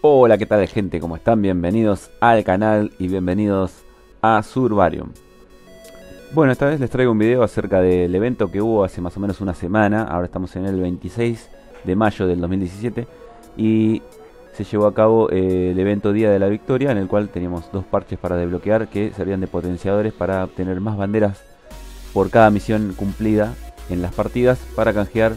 Hola, ¿qué tal gente? ¿Cómo están? Bienvenidos al canal y bienvenidos a Survarium. Bueno, esta vez les traigo un video acerca del evento que hubo hace más o menos una semana. Ahora estamos en el 26 de mayo del 2017 y se llevó a cabo eh, el evento Día de la Victoria en el cual teníamos dos parches para desbloquear que servían de potenciadores para obtener más banderas por cada misión cumplida en las partidas para canjear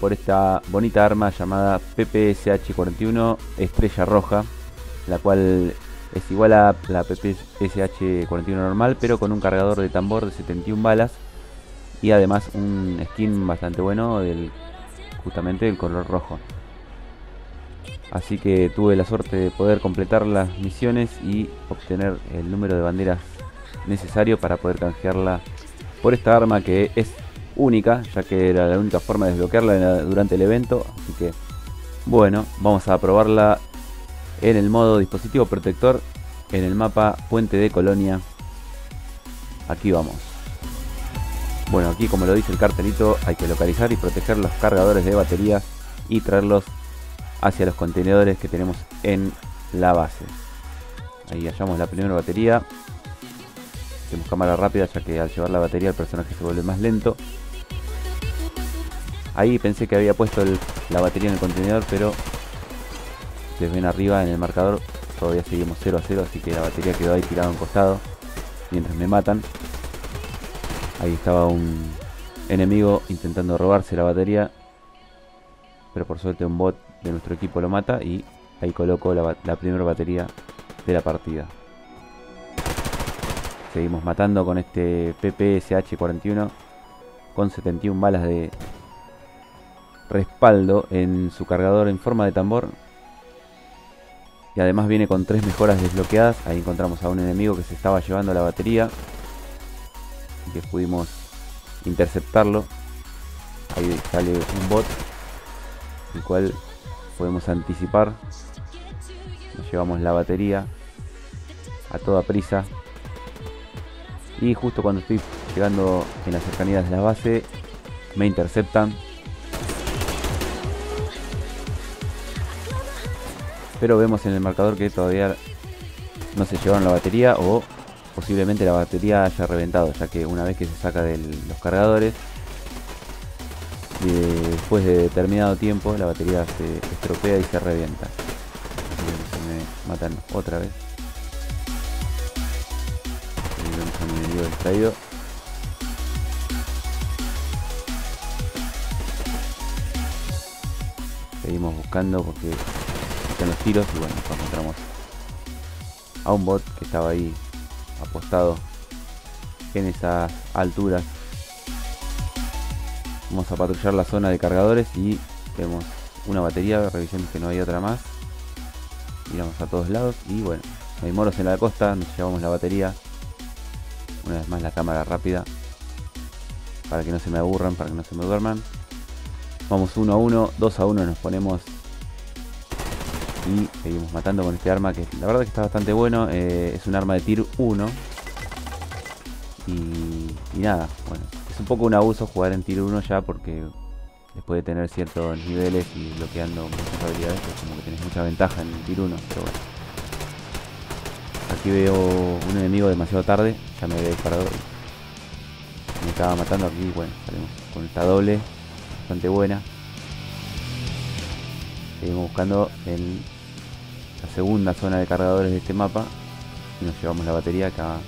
por esta bonita arma llamada PPSH41 Estrella Roja, la cual es igual a la PPSH41 normal, pero con un cargador de tambor de 71 balas y además un skin bastante bueno del justamente del color rojo. Así que tuve la suerte de poder completar las misiones y obtener el número de banderas necesario para poder canjearla por esta arma que es única, ya que era la única forma de desbloquearla durante el evento. Así que, bueno, vamos a probarla en el modo dispositivo protector en el mapa Puente de Colonia. Aquí vamos. Bueno, aquí como lo dice el cartelito, hay que localizar y proteger los cargadores de baterías y traerlos hacia los contenedores que tenemos en la base. Ahí hallamos la primera batería. Hacemos cámara rápida ya que al llevar la batería el personaje se vuelve más lento. Ahí pensé que había puesto la batería en el contenedor, pero ustedes ven arriba en el marcador, todavía seguimos 0 a 0, así que la batería quedó ahí tirada a un costado mientras me matan. Ahí estaba un enemigo intentando robarse la batería, pero por suerte un bot de nuestro equipo lo mata y ahí coloco la, la primera batería de la partida. Seguimos matando con este PPSH-41 con 71 balas de, respaldo en su cargador en forma de tambor. Y además viene con tres mejoras desbloqueadas. Ahí encontramos a un enemigo que se estaba llevando la batería. Que pudimos interceptarlo. Ahí sale un bot. El cual podemos anticipar. Nos llevamos la batería a toda prisa. Y justo cuando estoy llegando en las cercanías de la base, me interceptan Pero vemos en el marcador que todavía no se llevaron la batería o posiblemente la batería haya reventado, ya que una vez que se saca de los cargadores, después de determinado tiempo la batería se estropea y se revienta. me matan otra vez. Seguimos buscando porque los tiros y bueno, encontramos a un bot que estaba ahí apostado en esas alturas. Vamos a patrullar la zona de cargadores y vemos una batería, revisemos que no hay otra más. Miramos a todos lados y bueno, hay moros en la costa, nos llevamos la batería. Una vez más la cámara rápida para que no se me aburran, para que no se me duerman. Vamos uno a uno, dos a uno nos ponemos y seguimos matando con este arma que la verdad que está bastante bueno. Eh, es un arma de tier 1. Y, nada, bueno, es un poco un abuso jugar en tier 1 ya porque después de tener ciertos niveles y bloqueando muchas habilidades, pues como que tenés mucha ventaja en el tier 1. Pero bueno. Aquí veo un enemigo demasiado tarde, ya me había disparado. Me estaba matando aquí, bueno, salimos con esta doble, bastante buena. Seguimos buscando el la segunda zona de cargadores de este mapa y nos llevamos la batería acá.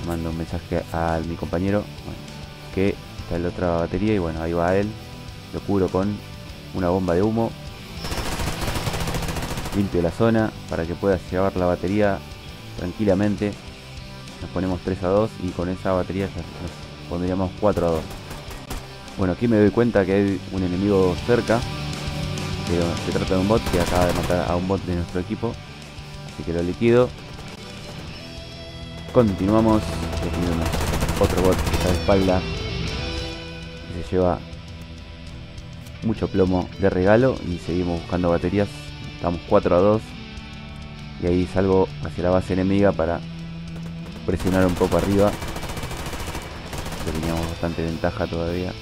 Le mando un mensaje a mi compañero que está la otra batería y bueno ahí va él lo cubro con una bomba de humo. Limpio la zona para que pueda llevar la batería tranquilamente. Nos ponemos 3 a 2 y con esa batería ya nos pondríamos 4 a 2 bueno aquí me doy cuenta que hay un enemigo cerca se trata de un bot que acaba de matar a un bot de nuestro equipo. Así que lo liquido. Continuamos. otro bot que está de espalda. Y se lleva mucho plomo de regalo. Y seguimos buscando baterías. Estamos 4 a 2. Y ahí salgo hacia la base enemiga para presionar un poco arriba. teníamos bastante ventaja todavía.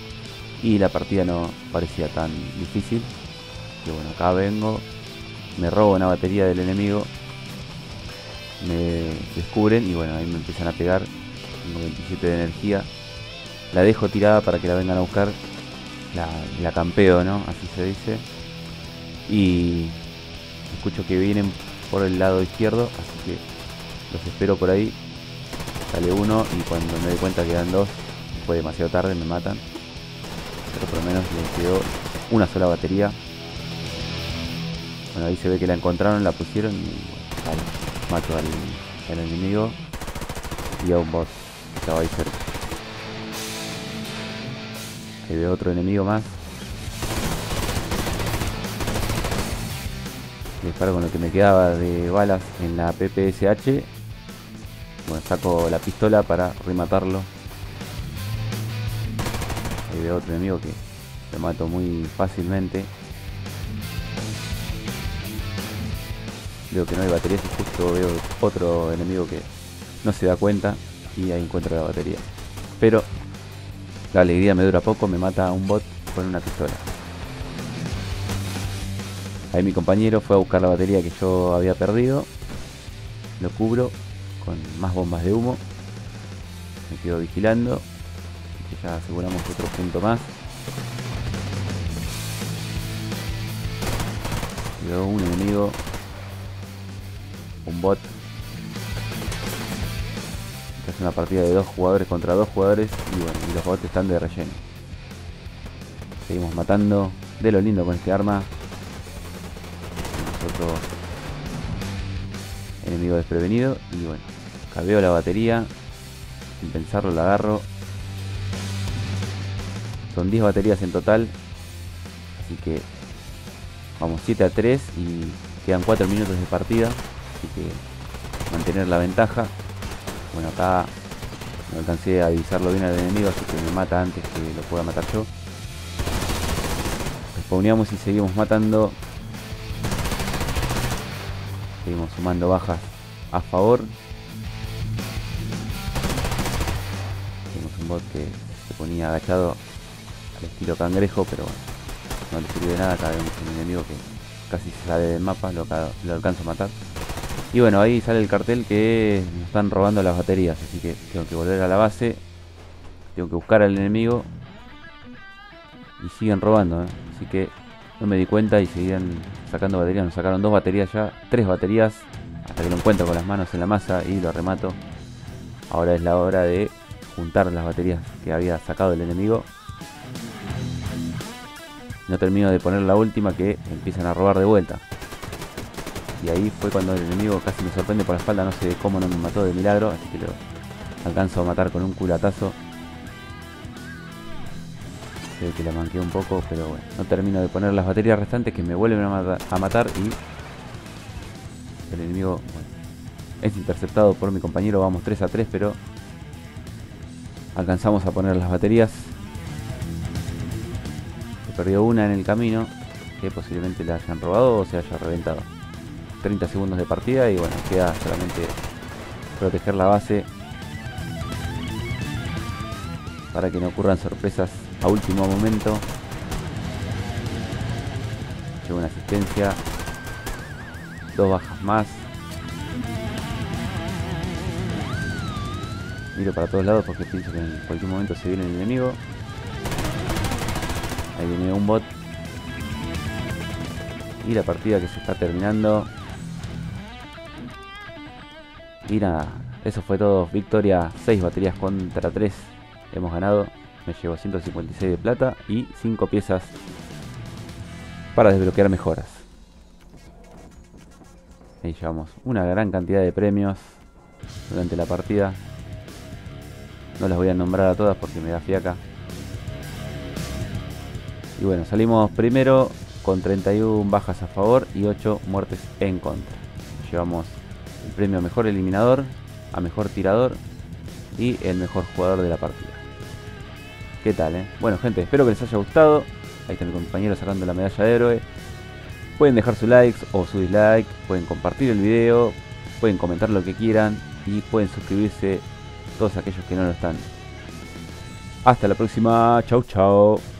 Y la partida no parecía tan difícil. Bueno, acá vengo, me robo una batería del enemigo, me descubren y bueno, ahí me empiezan a pegar. Tengo 27 de energía. La dejo tirada para que la vengan a buscar. La, campeo, ¿no? Así se dice. Y escucho que vienen por el lado izquierdo, así que los espero por ahí. Sale uno y cuando me doy cuenta que quedan dos, fue demasiado tarde, me matan. Pero por lo menos les quedó una sola batería. Bueno, ahí se ve que la encontraron, la pusieron y bueno, mato al, enemigo y a un bot que estaba ahí cerca. Ahí veo otro enemigo más. Disparo con lo que me quedaba de balas en la PPSH. Bueno, saco la pistola para rematarlo. Ahí veo otro enemigo que lo mato muy fácilmente. Que no hay baterías y justo veo otro enemigo que no se da cuenta y ahí encuentro la batería. Pero la alegría me dura poco, me mata un bot con una pistola. Ahí mi compañero fue a buscar la batería que yo había perdido. Lo cubro con más bombas de humo. Me quedo vigilando. ya aseguramos otro punto más. Veo un enemigo un bot. Esta es una partida de dos jugadores contra dos jugadores y bueno, y los bots están de relleno. Seguimos matando de lo lindo con este arma. otro enemigo desprevenido y bueno, cabeo la batería. Sin pensarlo la agarro. Son 10 baterías en total. Así que vamos 7 a 3 y quedan 4 minutos de partida así que mantener la ventaja. Bueno, acá no alcancé a avisarlo bien al enemigo, así que me mata antes que lo pueda matar yo. Spawneamos y seguimos matando. Seguimos sumando bajas a favor. Tenemos un bot que se ponía agachado al estilo cangrejo, pero bueno, no le sirve de nada. Acá vemos un enemigo que casi se sale del mapa, lo, lo alcanzo a matar. Y bueno, ahí sale el cartel que nos están robando las baterías. Así que tengo que volver a la base. Tengo que buscar al enemigo. Y siguen robando, ¿eh? Así que no me di cuenta y seguían sacando baterías. Nos sacaron dos baterías ya, tres baterías. Hasta que lo encuentro con las manos en la masa y lo remato. Ahora es la hora de juntar las baterías que había sacado el enemigo. No termino de poner la última que empiezan a robar de vuelta. Y ahí fue cuando el enemigo casi me sorprende por la espalda, no sé cómo no me mató de milagro, así que lo alcanzo a matar con un culatazo. Sé que la manqué un poco, pero bueno, no termino de poner las baterías restantes que me vuelven a, matar y el enemigo es interceptado por mi compañero, vamos 3 a 3, pero alcanzamos a poner las baterías. Se perdió una en el camino, que posiblemente la hayan robado o se haya reventado. 30 segundos de partida y bueno, queda solamente proteger la base para que no ocurran sorpresas a último momento. Llevo una asistencia, dos bajas más. Miro para todos lados porque pienso que en cualquier momento se viene el enemigo. Ahí viene un bot. Y la partida que se está terminando. Y nada, eso fue todo. Victoria 6 baterías contra 3. Hemos ganado. Me llevo 156 de plata y 5 piezas para desbloquear mejoras. Ahí llevamos una gran cantidad de premios durante la partida. No las voy a nombrar a todas porque me da fiaca. Y bueno, salimos primero con 31 bajas a favor y 8 muertes en contra. Llevamos el premio a mejor eliminador, a mejor tirador y el mejor jugador de la partida. ¿Qué tal, eh? Bueno, gente, espero que les haya gustado. Ahí está mi compañero sacando la medalla de héroe. Pueden dejar su like o su dislike, pueden compartir el video, pueden comentar lo que quieran y pueden suscribirse todos aquellos que no lo están. Hasta la próxima, chau chau.